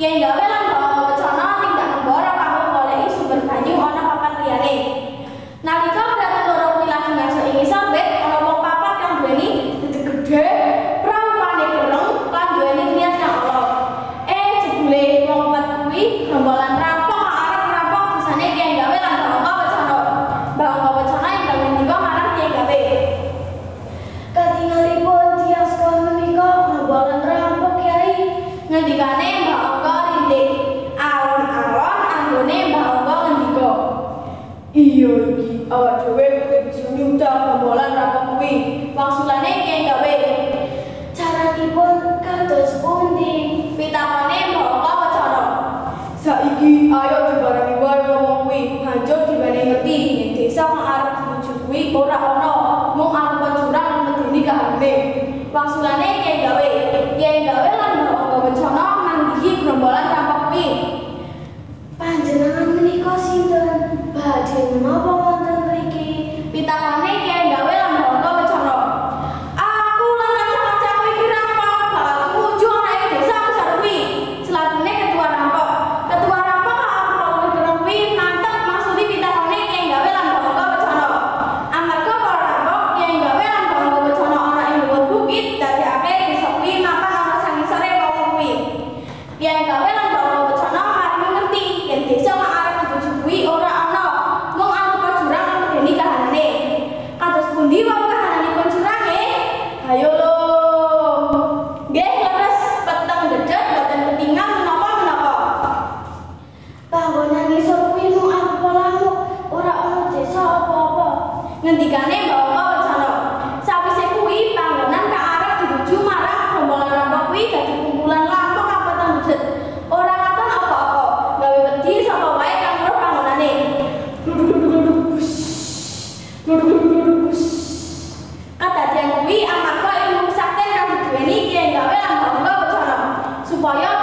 y en la iya iki. Awak dhewe kudu bisa nyuda pembolan rapat kuwi maksudane kene gawe. Caranipun kados pundi? Pitakone mbok apa cara saiki ayo dibarengi wae ngomong kuwi. Banjur dibarengi ngerti desa mah arep dituju kuwi ora ana mung arep curang medeni kahanan maksudane kene gawe. Kene gawe lan mbok apa cara mandihi rombolan nosso irmão. Ngendikane Bapak wacana sawise kuwi panggonan ka arep dituju marang rombongan rombongan kuwi dadi kumpulan lampah apa tang ora katon apa-apa gawe wedi sapa wae kang ngurus panggonane. Kadadian kuwi amarga ilmu sakti kang dijuweni yen gawe lan Bapak wacana supaya